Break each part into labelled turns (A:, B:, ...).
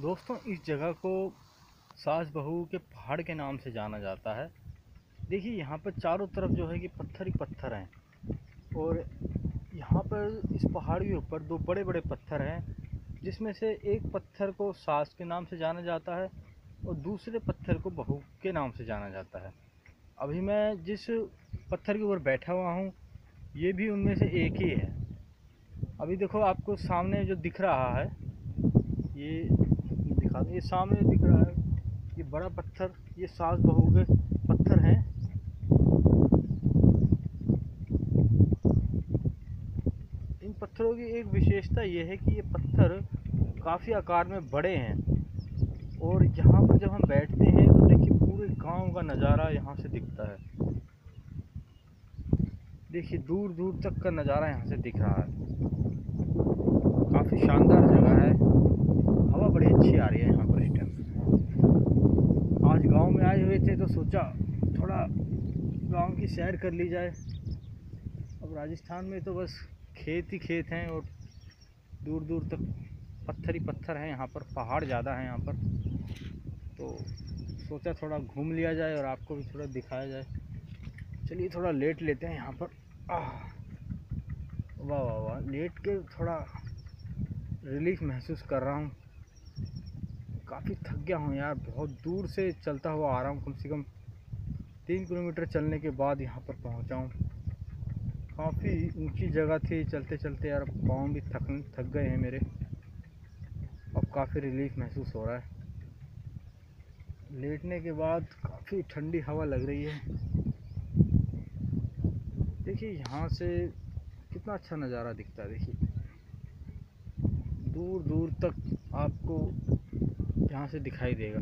A: दोस्तों, इस जगह को सास बहू के पहाड़ के नाम से जाना जाता है। देखिए, यहाँ पर चारों तरफ़ जो है कि पत्थर ही पत्थर हैं और यहाँ पर इस पहाड़ के ऊपर दो बड़े बड़े पत्थर हैं, जिसमें से एक पत्थर को सास के नाम से जाना जाता है और दूसरे पत्थर को बहू के नाम से जाना जाता है। अभी मैं जिस पत्थर के ऊपर बैठा हुआ हूँ, ये भी उनमें से एक ही है। अभी देखो, आपको सामने जो दिख रहा है, ये दिखा ये सामने दिख रहा है ये बड़ा पत्थर, ये सास बहू के पत्थर हैं। इन पत्थरों की एक विशेषता ये है कि ये पत्थर काफ़ी आकार में बड़े हैं। और यहाँ पर जब हम बैठते हैं तो देखिए पूरे गाँव का नज़ारा यहाँ से दिखता है। देखिए दूर दूर तक का नज़ारा यहाँ से दिख रहा है। काफ़ी शानदार जगह है। हवा बड़ी अच्छी आ रही है यहाँ पर इस टाइम आज गाँव में आए हुए थे तो सोचा थोड़ा गाँव की सैर कर ली जाए। अब राजस्थान में तो बस खेत ही खेत हैं और दूर दूर तक पत्थर ही पत्थर हैं। यहाँ पर पहाड़ ज़्यादा हैं यहाँ पर। तो सोचा थोड़ा घूम लिया जाए और आपको भी थोड़ा दिखाया जाए। चलिए थोड़ा लेट लेते हैं यहाँ पर। वाह वाह वाह। लेट के थोड़ा रिलीफ महसूस कर रहा हूँ। काफ़ी थक गया हूँ यार, बहुत दूर से चलता हुआ आ रहा हूँ कम से कम तीन किलोमीटर चलने के बाद यहाँ पर पहुँचा हूँ। काफ़ी ऊँची जगह थी चलते चलते यार पाँव भी थक थक गए हैं मेरे। अब काफ़ी रिलीफ महसूस हो रहा है। लेटने के बाद काफ़ी ठंडी हवा लग रही है। देखिए यहाँ से कितना अच्छा नज़ारा दिखता है, देखिए। दूर दूर तक आपको यहाँ से दिखाई देगा।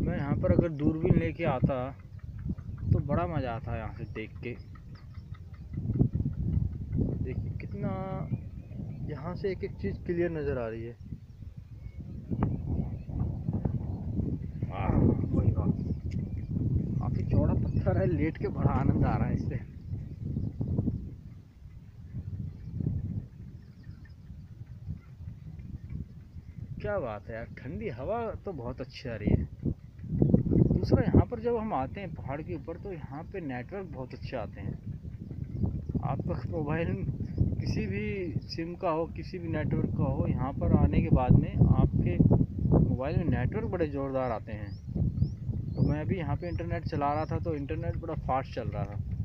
A: मैं यहाँ पर अगर दूरबीन लेके आता तो बड़ा मज़ा आता यहाँ से देख के। देखिए कितना, यहाँ से एक एक चीज़ क्लियर नज़र आ रही है। काफ़ी चौड़ा पत्थर है, लेट के बड़ा आनंद आ रहा है इससे। क्या बात है यार, ठंडी हवा तो बहुत अच्छी आ रही है। दूसरा, यहाँ पर जब हम आते हैं पहाड़ के ऊपर तो यहाँ पे नेटवर्क बहुत अच्छे आते हैं। आपका मोबाइल किसी भी सिम का हो, किसी भी नेटवर्क का हो, यहाँ पर आने के बाद में आपके मोबाइल में नेटवर्क बड़े ज़ोरदार आते हैं। तो मैं अभी यहाँ पे इंटरनेट चला रहा था तो इंटरनेट बड़ा फास्ट चल रहा था।